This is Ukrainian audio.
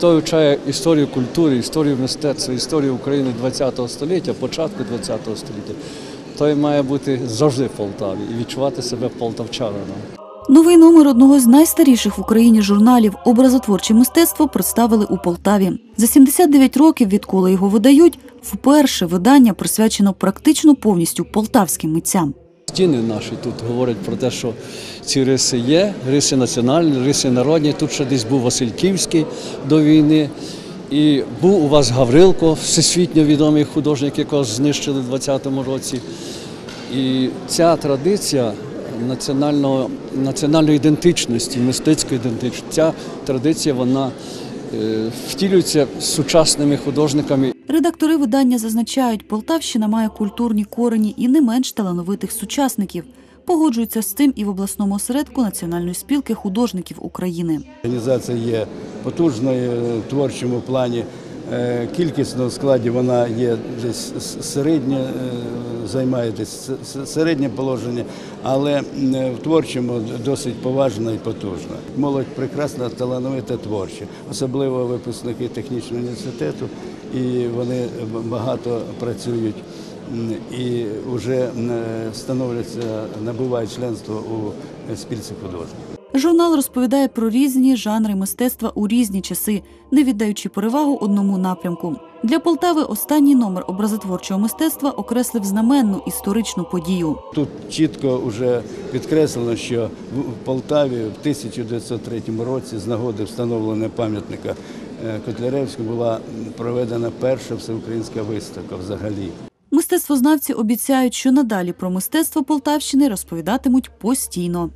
Хто вивчає історію культури, історію мистецтва, історію України ХХ століття, початку ХХ століття, той має бути завжди в Полтаві і відчувати себе полтавчанином. Новий номер одного з найстаріших в Україні журналів Образотворче мистецтво представили у Полтаві. За 79 років, відколи його видають, вперше видання присвячено практично повністю полтавським митцям. Стіни наші тут говорять про те, що ці риси є, риси національні, риси народні. Тут ще десь був Васильківський до війни. І був у вас Гаврилко, всесвітньо відомий художник, якого знищили в 20-му році. І ця традиція національної ідентичності, мистецької ідентичності, ця традиція вона е, втілюється сучасними художниками. Редактори видання зазначають, Полтавщина має культурні корені і не менш талановитих сучасників. Погоджуються з цим і в обласному осередку Національної спілки художників України. Організація є потужною в творчому плані. Е, Кількісно в складі вона є десь с- середнє, е, займає десь середнє положення, але в творчому досить поважна і потужна. Молодь прекрасна, талановита творча, особливо випускники технічного університету, і вони багато працюють і вже становляться, набувають членство у спільці художників. Журнал розповідає про різні жанри мистецтва у різні часи, не віддаючи перевагу одному напрямку. Для Полтави останній номер образотворчого мистецтва окреслив знаменну історичну подію. Тут чітко вже підкреслено, що в Полтаві в 1903 році з нагоди встановлення пам'ятника е, Котляревському була проведена перша всеукраїнська виставка взагалі. Мистецтвознавці обіцяють, що надалі про мистецтво Полтавщини розповідатимуть постійно.